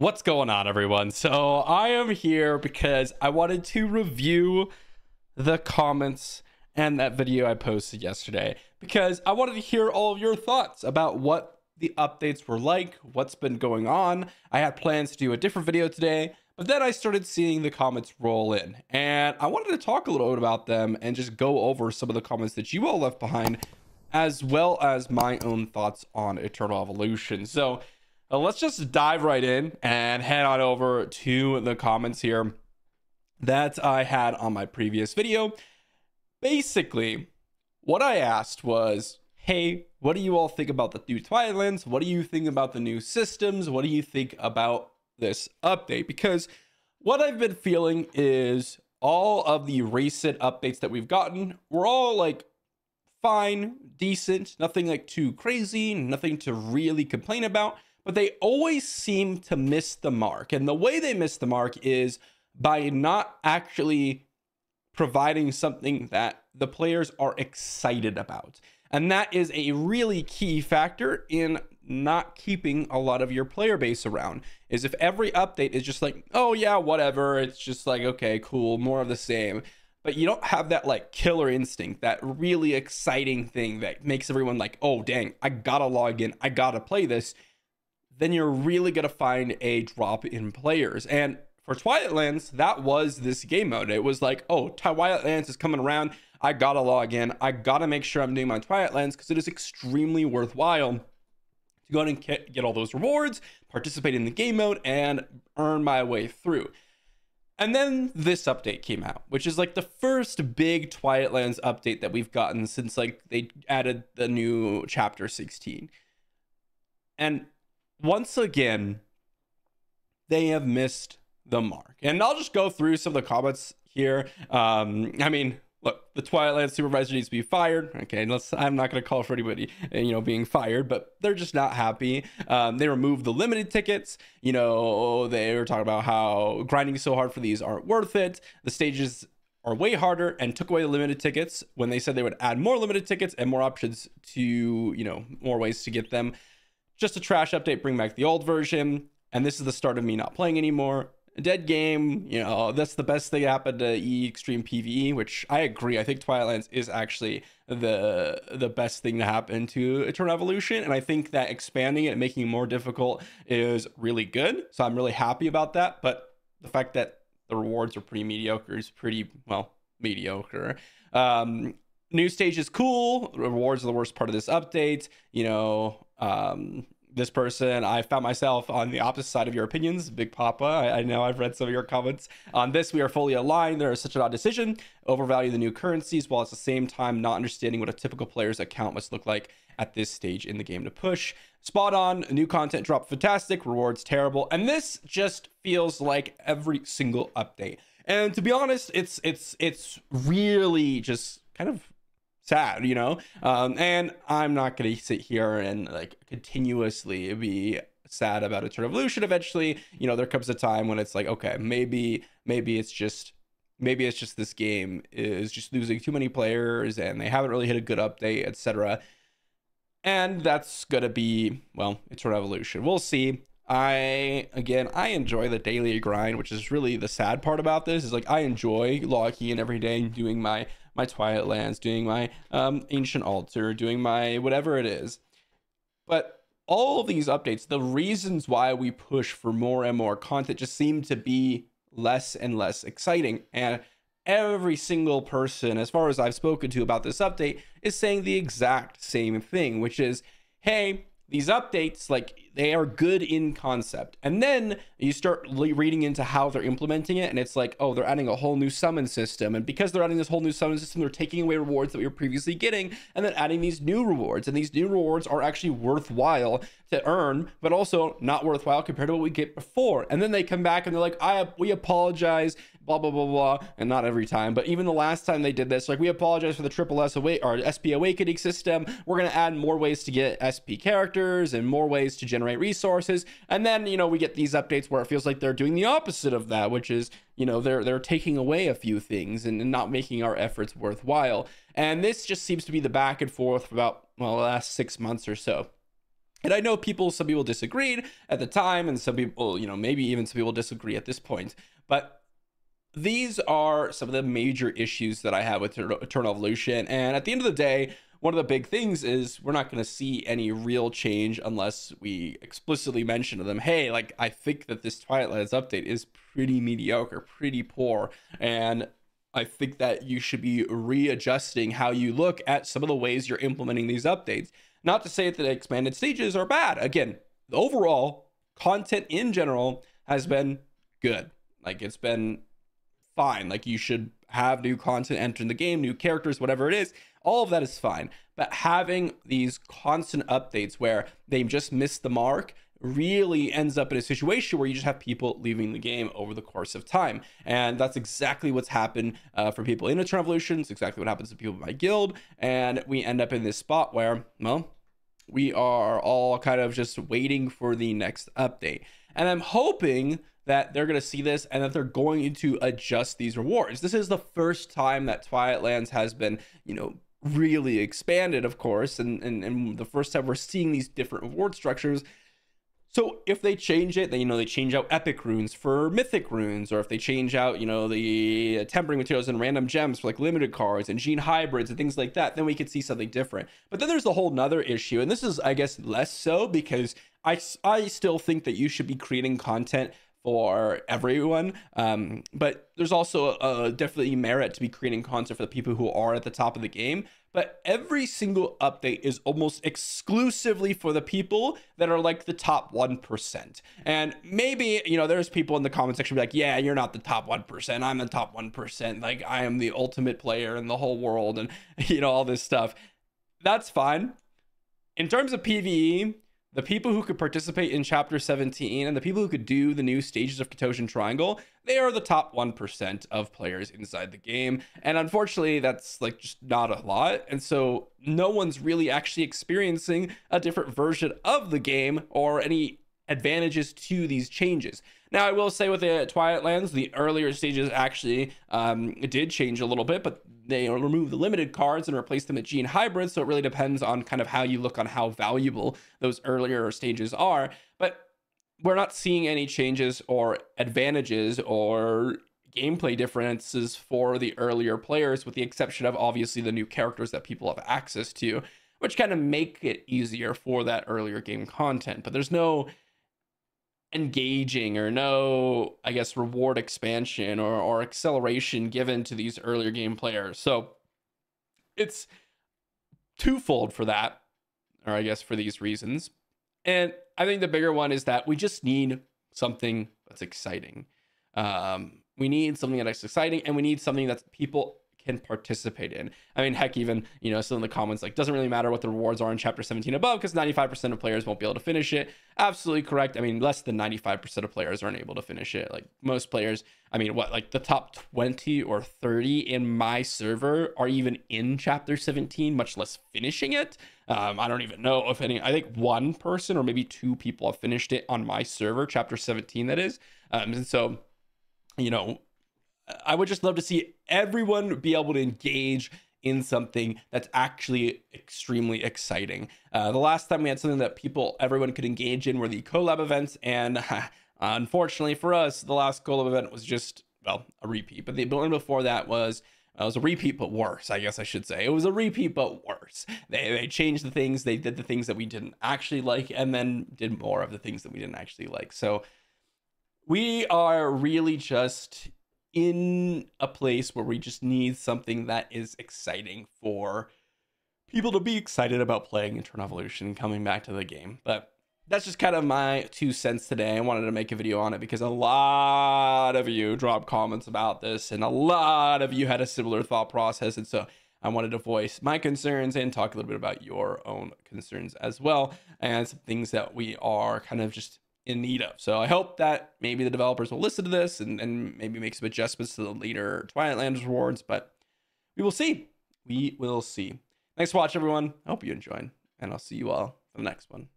What's going on, everyone? So, I am here because I wanted to review the comments and that video I posted yesterday because I wanted to hear all of your thoughts about what the updates were like, what's been going on. I had plans to do a different video today, but then I started seeing the comments roll in and I wanted to talk a little bit about them and just go over some of the comments that you all left behind, as well as my own thoughts on Eternal Evolution. So, uh, let's just dive right in and head on over to the comments here that I had on my previous video. Basically, what I asked was, hey, what do you all think about the new Twilight What do you think about the new systems? What do you think about this update? Because what I've been feeling is all of the recent updates that we've gotten were all like fine, decent, nothing like too crazy, nothing to really complain about but they always seem to miss the mark. And the way they miss the mark is by not actually providing something that the players are excited about. And that is a really key factor in not keeping a lot of your player base around. Is if every update is just like, oh yeah, whatever, it's just like, okay, cool, more of the same. But you don't have that like killer instinct, that really exciting thing that makes everyone like, oh dang, I gotta log in, I gotta play this then you're really going to find a drop in players. And for Twilight Lands, that was this game mode. It was like, oh, Twilight Lands is coming around. I gotta log in. I gotta make sure I'm doing my Twilight Lands because it is extremely worthwhile to go and get all those rewards, participate in the game mode, and earn my way through. And then this update came out, which is like the first big Twilight Lands update that we've gotten since like they added the new chapter 16. And once again, they have missed the mark. And I'll just go through some of the comments here. Um, I mean, look, the Twilight supervisor needs to be fired. Okay, let's. I'm not going to call for anybody, uh, you know, being fired, but they're just not happy. Um, they removed the limited tickets. You know, they were talking about how grinding so hard for these aren't worth it. The stages are way harder and took away the limited tickets when they said they would add more limited tickets and more options to, you know, more ways to get them just a trash update, bring back the old version. And this is the start of me not playing anymore. Dead game, you know, that's the best thing that happened to E Extreme PvE, which I agree. I think Twilight Lands is actually the the best thing to happen to Eternal Evolution. And I think that expanding it and making it more difficult is really good. So I'm really happy about that. But the fact that the rewards are pretty mediocre is pretty, well, mediocre. Um, new stage is cool. Rewards are the worst part of this update. You know, um, this person, I found myself on the opposite side of your opinions, Big Papa. I, I, know I've read some of your comments on this. We are fully aligned. There is such an odd decision. Overvalue the new currencies while at the same time not understanding what a typical player's account must look like at this stage in the game to push. Spot on. New content drop fantastic. Rewards terrible. And this just feels like every single update. And to be honest, it's it's it's really just kind of sad, you know? Um, and I'm not going to sit here and like continuously be sad about Eternal Evolution. Eventually, you know, there comes a time when it's like, okay, maybe, maybe it's just, maybe it's just this game is just losing too many players and they haven't really hit a good update, etc. And that's to be, well, Eternal Evolution We'll see. I again I enjoy the daily grind, which is really the sad part about this. Is like I enjoy logging in every day and doing my my Twilight Lands, doing my um, Ancient Altar, doing my whatever it is. But all of these updates, the reasons why we push for more and more content just seem to be less and less exciting. And every single person, as far as I've spoken to about this update, is saying the exact same thing, which is, hey, these updates like they are good in concept. And then you start reading into how they're implementing it and it's like oh they're adding a whole new summon system. And because they're adding this whole new summon system they're taking away rewards that we were previously getting and then adding these new rewards. And these new rewards are actually worthwhile to earn but also not worthwhile compared to what we get before. And then they come back and they're like i we apologize blah blah blah blah. And not every time but even the last time they did this like we apologize for the triple s away or sp awakening system. We're going to add more ways to get sp characters and more ways to generate resources and then you know we get these updates where it feels like they're doing the opposite of that which is you know they're they're taking away a few things and, and not making our efforts worthwhile and this just seems to be the back and forth for about well the last six months or so And I know people, some people disagreed at the time, and some people, you know, maybe even some people disagree at this point. But these are some of the major issues that I have with Eternal Evolution. And at the end of the day, one of the big things is we're not going to see any real change unless we explicitly mention to them, hey, like, I think that this Twilight update is pretty mediocre, pretty poor. And I think that you should be readjusting how you look at some of the ways you're implementing these updates. Not to say that expanded stages are bad. Again, overall, content in general has been good. Like, it's been fine. Like, you should have new content enter in the game, new characters, whatever it is all of that is fine. But having these constant updates where they just miss the mark really ends up in a situation where you just have people leaving the game over the course of time. And that's exactly what's happened uh, for people in Eternal Evolution. It's exactly what happens to people in my guild. And we end up in this spot where, well, we are all kind of just waiting for the next update. And I'm hoping that they're going to see this and that they're going to adjust these rewards. This is the first time that Twilight Lands has been, you know, really expanded, of course, and, and, and the first time we're seeing these different reward structures. So if they change it, then you know they change out epic runes for mythic runes, or if they change out you know the uh, tempering materials and random gems for like limited cards and gene hybrids and things like that, then we could see something different. But then there's a whole nother issue, and this is I guess less so because I I still think that you should be creating content for everyone. Um, but there's also a, a definitely merit to be creating content for the people who are at the top of the game. But every single update is almost exclusively for the people that are like the top 1%. And maybe, you know, there's people in the comment section be like, yeah, you're not the top 1%. I'm the top 1%. Like, I am the ultimate player in the whole world and, you know, all this stuff. That's fine. In terms of PvE, the people who could participate in chapter 17 and the people who could do the new stages of Kitoshan Triangle, they are the top 1% of players inside the game. And unfortunately, that's like just not a lot. And so no one's really actually experiencing a different version of the game or any advantages to these changes. Now, I will say with the Twilight Lands, the earlier stages actually um, did change a little bit, but they remove the limited cards and replace them with gene hybrids. So it really depends on kind of how you look on how valuable those earlier stages are. But we're not seeing any changes or advantages or gameplay differences for the earlier players, with the exception of obviously the new characters that people have access to, which kind of make it easier for that earlier game content. But there's no engaging or no, I guess, reward expansion or, or acceleration given to these earlier game players. So it's twofold for that, or I guess for these reasons. And I think the bigger one is that we just need something that's exciting. Um, we need something that's exciting and we need something that people can participate in. I mean, heck, even, you know, still in the comments, like, doesn't really matter what the rewards are in chapter 17 above because 95% of players won't be able to finish it. Absolutely correct. I mean, less than 95% of players aren't able to finish it. Like, most players, I mean, what, like the top 20 or 30 in my server are even in chapter 17, much less finishing it. Um, I don't even know if any, I think one person or maybe two people have finished it on my server, chapter 17, that is. Um, and so, you know, I would just love to see everyone be able to engage in something that's actually extremely exciting. Uh, the last time we had something that people, everyone could engage in were the collab events. And unfortunately for us, the last collab event was just, well, a repeat. But the one before that was, uh, it was a repeat, but worse, I guess I should say. It was a repeat, but worse. They, they changed the things, they did the things that we didn't actually like, and then did more of the things that we didn't actually like. So we are really just in a place where we just need something that is exciting for people to be excited about playing Eternal Evolution and coming back to the game. But that's just kind of my two cents today. I wanted to make a video on it because a lot of you dropped comments about this and a lot of you had a similar thought process. And so I wanted to voice my concerns and talk a little bit about your own concerns as well and some things that we are kind of just in need of. So I hope that maybe the developers will listen to this and, and maybe make some adjustments to the later Twilight Lands rewards, but we will see. We will see. Thanks for watching, everyone. I hope you enjoyed, and I'll see you all for the next one.